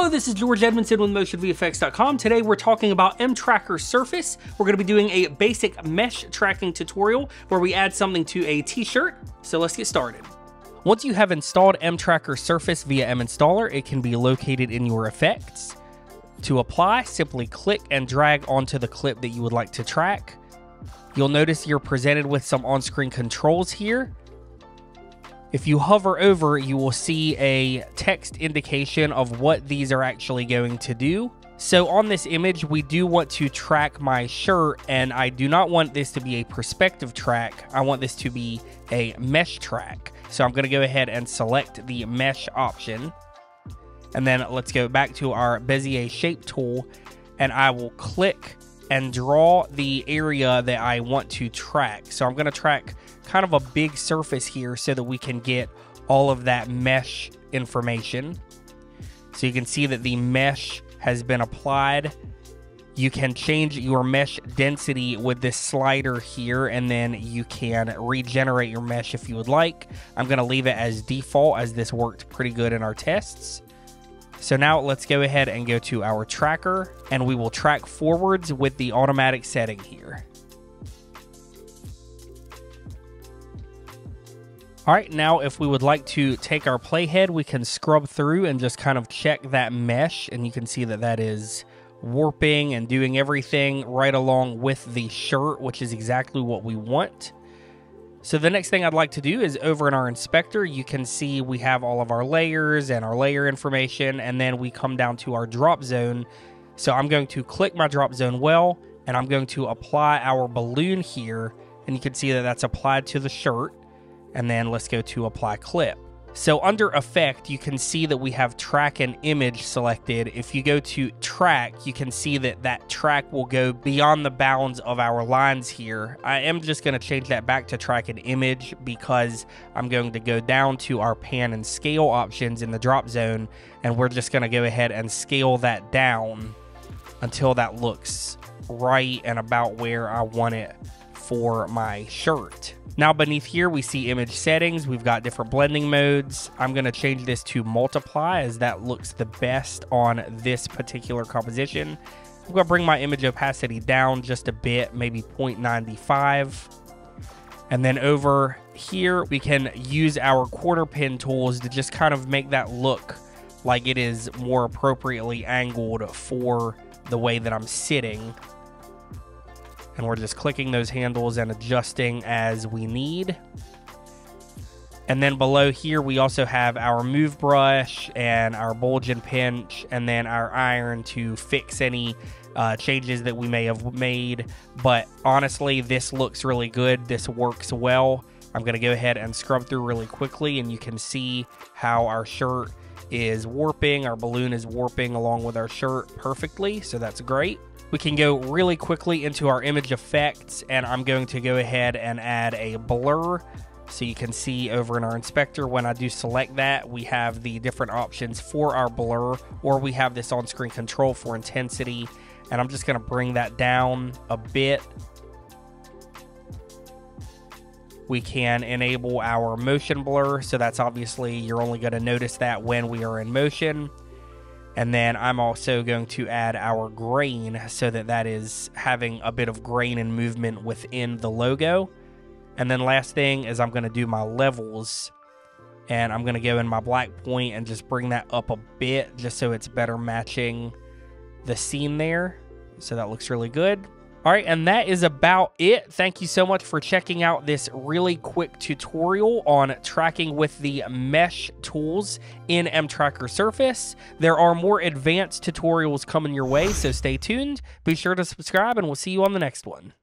Hello, this is George Edmondson with MotionVFX.com. Today we're talking about mTracker Surface. We're going to be doing a basic mesh tracking tutorial where we add something to a t-shirt. So let's get started. Once you have installed mTracker Surface via mInstaller, it can be located in your effects. To apply, simply click and drag onto the clip that you would like to track. You'll notice you're presented with some on-screen controls here. If you hover over, you will see a text indication of what these are actually going to do. So on this image, we do want to track my shirt, and I do not want this to be a perspective track. I want this to be a mesh track. So I'm going to go ahead and select the mesh option. And then let's go back to our Bezier shape tool, and I will click and draw the area that I want to track. So I'm going to track kind of a big surface here so that we can get all of that mesh information. So you can see that the mesh has been applied. You can change your mesh density with this slider here, and then you can regenerate your mesh if you would like. I'm going to leave it as default as this worked pretty good in our tests. So now let's go ahead and go to our tracker, and we will track forwards with the automatic setting here. All right, now if we would like to take our playhead, we can scrub through and just kind of check that mesh. And you can see that that is warping and doing everything right along with the shirt, which is exactly what we want. So the next thing I'd like to do is over in our inspector, you can see we have all of our layers and our layer information, and then we come down to our drop zone. So I'm going to click my drop zone well, and I'm going to apply our balloon here, and you can see that that's applied to the shirt and then let's go to apply clip. So under effect, you can see that we have track and image selected. If you go to track, you can see that that track will go beyond the bounds of our lines here. I am just going to change that back to track and image because I'm going to go down to our pan and scale options in the drop zone and we're just going to go ahead and scale that down until that looks right and about where I want it for my shirt. Now beneath here, we see image settings. We've got different blending modes. I'm gonna change this to multiply as that looks the best on this particular composition. I'm gonna bring my image opacity down just a bit, maybe 0.95. And then over here, we can use our corner pin tools to just kind of make that look like it is more appropriately angled for the way that I'm sitting and we're just clicking those handles and adjusting as we need. And then below here, we also have our move brush and our bulge and pinch, and then our iron to fix any uh, changes that we may have made. But honestly, this looks really good. This works well. I'm going to go ahead and scrub through really quickly, and you can see how our shirt is warping. Our balloon is warping along with our shirt perfectly, so that's great. We can go really quickly into our image effects, and I'm going to go ahead and add a blur. So you can see over in our inspector, when I do select that, we have the different options for our blur, or we have this on-screen control for intensity. And I'm just gonna bring that down a bit. We can enable our motion blur. So that's obviously, you're only gonna notice that when we are in motion. And then I'm also going to add our grain so that that is having a bit of grain and movement within the logo. And then last thing is I'm going to do my levels and I'm going to go in my black point and just bring that up a bit just so it's better matching the scene there. So that looks really good. All right, and that is about it. Thank you so much for checking out this really quick tutorial on tracking with the mesh tools in mTracker Surface. There are more advanced tutorials coming your way, so stay tuned. Be sure to subscribe, and we'll see you on the next one.